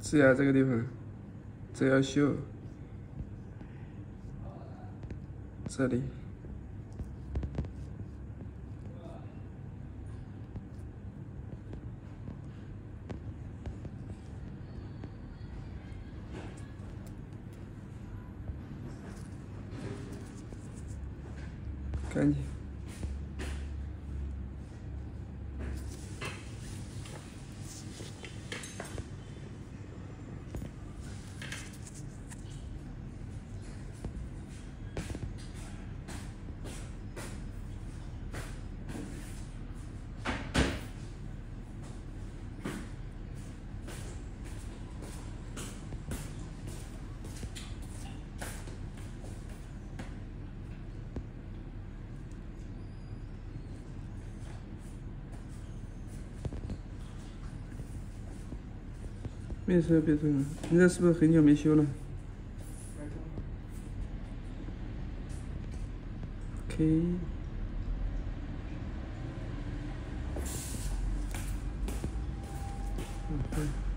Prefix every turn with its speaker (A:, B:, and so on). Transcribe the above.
A: 是呀，这个地方，这要修，这里。赶紧。没事，别动。你这是不是很久没修了？OK。嗯。